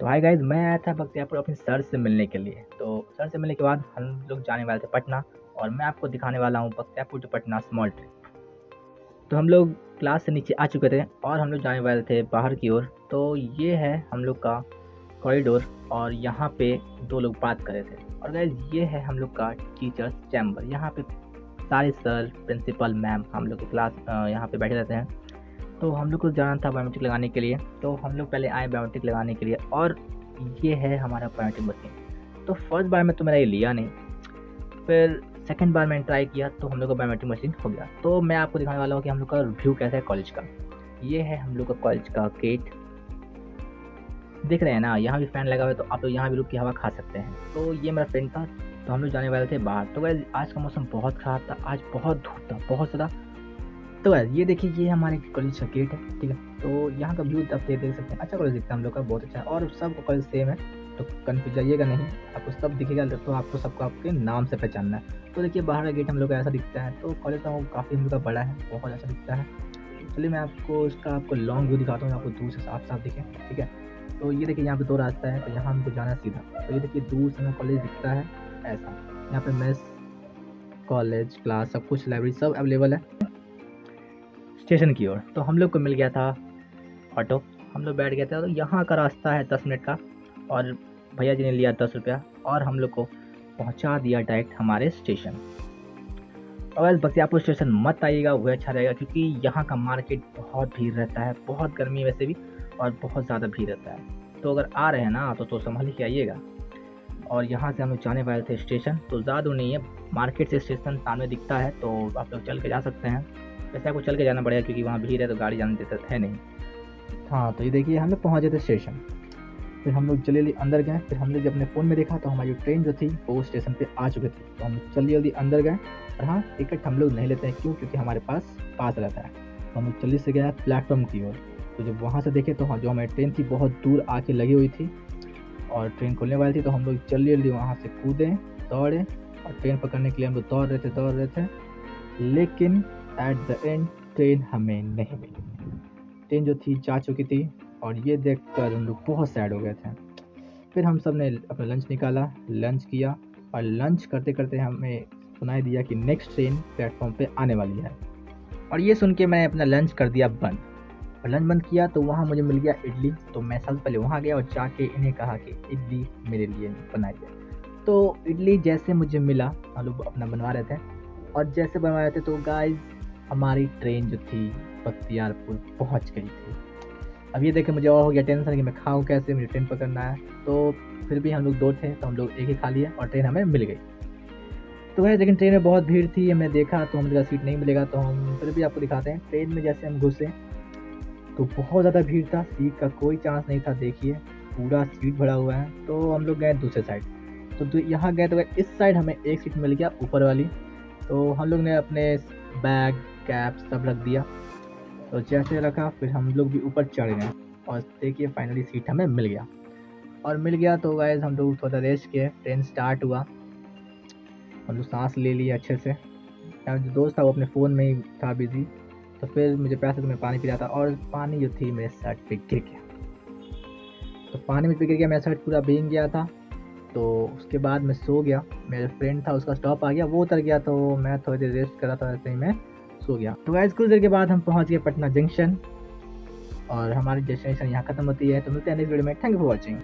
तो भाई गाइज़ मैं आया था बख्तियारपुर अपने सर से मिलने के लिए। तो सर से मिलने के बाद हम लोग जाने वाले थे पटना और मैं आपको दिखाने वाला हूँ Bakhtiyarpur to Patna small trip तो हम लोग क्लास से नीचे आ चुके थे और हम लोग जाने वाले थे बाहर की ओर। तो ये है हम लोग का कॉरिडोर और यहाँ पे दो लोग बात कर रहे थे। और गाइज़ ये है हम लोग का टीचर्स चैम्बर यहाँ पे सारे सर प्रिंसिपल मैम हम लोग के क्लास यहाँ पे बैठे रहते हैं। तो हम लोग को जाना था बायोमेट्रिक लगाने के लिए। तो हम लोग पहले आए बायोमेट्रिक लगाने के लिए और ये है हमारा बायोमेट्रिक मशीन तो फ़र्स्ट बार में तो मेरा ये लिया नहीं। फिर सेकेंड बार मैंने ट्राई किया तो हम लोग का बायोमेट्रिक मशीन हो गया। तो मैं आपको दिखाने वाला हूँ कि हम लोग का रिव्यू कैसा है कॉलेज का। ये है हम लोग का कॉलेज का गेट देख रहे हैं ना, यहाँ भी फ़ैन लगा हुआ है तो आप लोग यहाँ भी रुक की हवा खा सकते हैं। तो ये मेरा फ्रेंड था तो हम लोग जाने वाले थे बाहर। तो वैसे आज का मौसम बहुत ख़राब था, आज बहुत धूप था, बहुत ज़्यादा तो ये देखिए, ये हमारे कॉलेज का गेट है, ठीक है? तो यहाँ का व्यू आप देख सकते हैं। अच्छा कॉलेज दिखता है हम लोग का, बहुत अच्छा है। और सब कॉलेज सेम है तो कन्फ्यूज़ जाइएगा नहीं। आपको सब दिखेगा तो आपको सबको आपके नाम से पहचानना है। तो देखिए, बाहर का गेट हम लोग का ऐसा दिखता है तो कॉलेज का काफ़ी हम लोग का बड़ा है, बहुत अच्छा दिखता है। चलिए, मैं आपको इसका, आपको लॉन्ग व्यू दिखाता हूँ, आपको दूर से साफ़ साफ़ दिखे, ठीक है? तो ये देखिए, यहाँ पे दो रास्ता है तो यहाँ हमको जाना है सीधा। तो ये देखिए, दूर से हमें कॉलेज दिखता है, ऐसा। यहाँ पे मेस कॉलेज क्लास सब कुछ लाइब्रेरी सब अवेलेबल है। स्टेशन की ओर। तो हम लोग को मिल गया था ऑटो। हम लोग बैठ गए थे तो यहाँ का रास्ता है दस मिनट का। और भैया जी ने लिया दस रुपया और हम लोग को पहुँचा दिया डायरेक्ट हमारे स्टेशन। और बख्तियारपुर स्टेशन मत आइएगा, वह अच्छा रहेगा, क्योंकि यहाँ का मार्केट बहुत भीड़ रहता है, बहुत गर्मी वैसे भी और बहुत ज़्यादा भीड़ रहता है। तो अगर आ रहे हैं ना तो तो संभाल के आइएगा। और यहाँ से हम लोग जाने वाले थे स्टेशन तो ज़्यादा नहीं है। मार्केट से स्टेशन सामने दिखता है तो आप लोग चल के जा सकते हैं। वैसे आपको चल के जाना पड़ेगा क्योंकि वहाँ भीड़ है तो गाड़ी जाने देता है नहीं। हाँ तो ये देखिए, हम लोग पहुँचे थे स्टेशन। फिर हम लोग जल्दी जल्दी अंदर गए, फिर हमने जब अपने फ़ोन में देखा तो हमारी ट्रेन जो थी, वो स्टेशन पे आ चुकी थी। तो हम जल्दी जल्दी अंदर गए और हाँ टिकट हम लोग नहीं लेते हैं। क्यों? क्योंकि हमारे पास पास रहता है। तो हम लोग जल्दी से गए प्लेटफॉर्म की ओर। तो जब वहाँ से देखे तो हाँ जो हमारी ट्रेन थी, बहुत दूर आके लगी हुई थी और ट्रेन खुलने वाली थी तो हम लोग जल्दी जल्दी वहाँ से कूदें, दौड़े और ट्रेन पकड़ने के लिए हम लोग दौड़ रहे थे, दौड़ रहे थे। लेकिन एट द एंड ट्रेन हमें नहीं मिली। ट्रेन जो थी, जा चुकी थी, और ये देख कर हम लोग बहुत सैड हो गए थे। फिर हम सबने अपना लंच निकाला लंच किया, और लंच करते करते हमें सुनाई दिया कि नेक्स्ट ट्रेन प्लेटफॉर्म पे आने वाली है। और ये सुन के मैंने अपना लंच कर दिया बंद। और लंच बंद किया तो वहाँ मुझे मिल गया इडली। तो मैं सबसे पहले वहाँ गया और जाके इन्हें कहा कि इडली मेरे लिए बनाइए तो इडली जैसे मुझे मिला, हम लोग अपना बनवा रहे थे। और जैसे बनवा रहे थे तो गाइस हमारी ट्रेन जो थी, बख्तियारपुर, पहुँच गई थी। अब ये देखे, मुझे और हो गया टेंशन कि मैं खाऊं कैसे, मुझे ट्रेन पकड़ना है। तो फिर भी हम लोग दो थे तो हम लोग एक ही खा लिए और ट्रेन हमें मिल गई। तो वह लेकिन ट्रेन में बहुत भीड़ थी, हमने देखा तो हमें सीट नहीं मिलेगा तो हम फिर भी आपको दिखाते हैं। ट्रेन में जैसे हम घुसे तो बहुत ज़्यादा भीड़ था सीट का कोई चांस नहीं था, देखिए, पूरा सीट भरा हुआ है। तो हम लोग गए दूसरे साइड तो यहाँ गए तो इस साइड हमें एक सीट मिल गया, ऊपर वाली। तो हम लोग ने अपने बैग कैप सब रख दिया। तो जैसे रखा, फिर हम लोग भी ऊपर चढ़ गए और देखिए फाइनली सीट हमें मिल गया। और मिल गया तो गाइज़ हम लोग थोड़ा रेस्ट किए। ट्रेन स्टार्ट हुआ। हम लोग सांस ले लिए अच्छे से। जो दोस्त था वो अपने फ़ोन में ही था बिज़ी तो फिर मुझे प्यासा तो मैं पानी पी रहा था और पानी जो थी मेरे शर्ट पे गिर गया। तो पानी में गिर गया, मेरा शर्ट पूरा भीग गया था। तो उसके बाद मैं सो गया। मेरा फ्रेंड था, उसका स्टॉप आ गया। वो उतर गया तो मैं थोड़ी देर रेस्ट कर था ऐसे ही मैं। सो गया। तो वैसे कुछ देर के बाद हम पहुँच गए पटना जंक्शन और हमारी डेस्टिनेशन यहाँ खत्म होती है। तो मिलते हैं नेक्स्ट वीडियो में। Thank you for watching